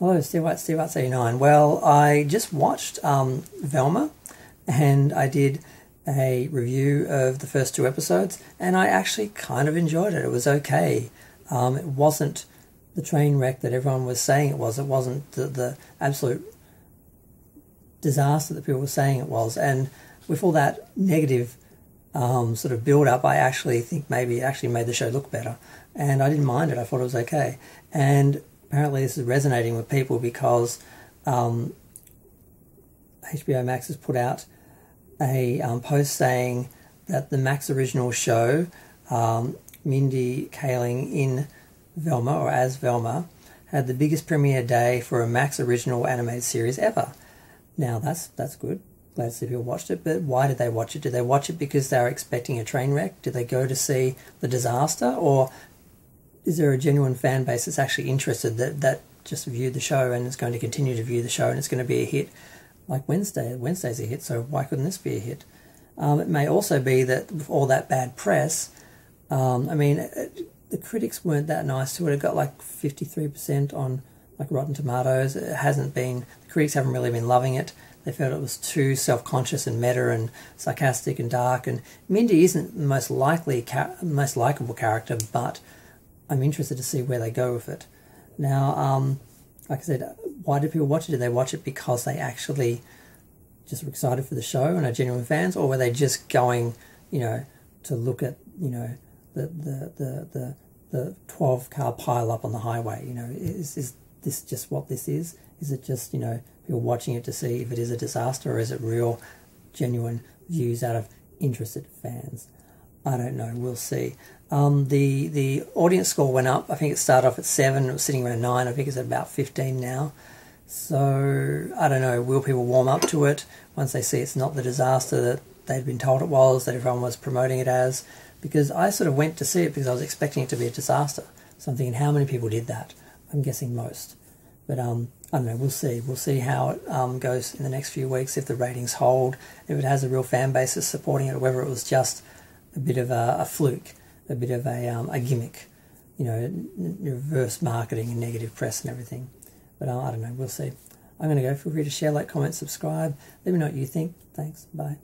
Hello, Steve White, Steve White 89. Well, I just watched um, Velma and I did a review of the first two episodes and I actually kind of enjoyed it. It was okay. Um, it wasn't the train wreck that everyone was saying it was. It wasn't the, the absolute disaster that people were saying it was. And with all that negative um, sort of build up, I actually think maybe it actually made the show look better. And I didn't mind it. I thought it was okay. And apparently this is resonating with people because um, HBO Max has put out a um, post saying that the Max original show, um, Mindy Kaling in Velma or as Velma, had the biggest premiere day for a Max original animated series ever. Now that's that's good. Glad to see people watched it, but why did they watch it? Did they watch it because they were expecting a train wreck? Did they go to see the disaster, or is there a genuine fan base that's actually interested that that just viewed the show and is going to continue to view the show and it's going to be a hit like Wednesday? Wednesday's a hit, so why couldn't this be a hit? Um, it may also be that with all that bad press, um, I mean, it, the critics weren't that nice to it. It got like 53% on like Rotten Tomatoes. It hasn't been, the critics haven't really been loving it. They felt it was too self-conscious and meta and sarcastic and dark. And Mindy isn't the most likely, most likable character, but I'm interested to see where they go with it. Now, um, like I said, why do people watch it? Do they watch it because they actually just were excited for the show and are genuine fans, or were they just going, you know, to look at, you know, the the the the, the twelve car pile up on the highway? You know, is is this just what this is? Is it just you know people watching it to see if it is a disaster, or is it real, genuine views out of interested fans? I don't know. We'll see. Um, the the audience score went up. I think it started off at seven. It was sitting around nine. I think it's at about fifteen now. So I don't know. Will people warm up to it once they see it's not the disaster that they'd been told it was, that everyone was promoting it as? Because I sort of went to see it because I was expecting it to be a disaster. So I'm thinking, how many people did that? I'm guessing most. But um, I don't know. We'll see. We'll see how it um, goes in the next few weeks. If the ratings hold, if it has a real fan base that's supporting it, or whether it was just a bit of a, a fluke, a bit of a, um, a gimmick, you know, reverse marketing and negative press and everything. But uh, I don't know, we'll see. I'm going to go. Feel free to share, like, comment, subscribe. Let me know what you think. Thanks. Bye.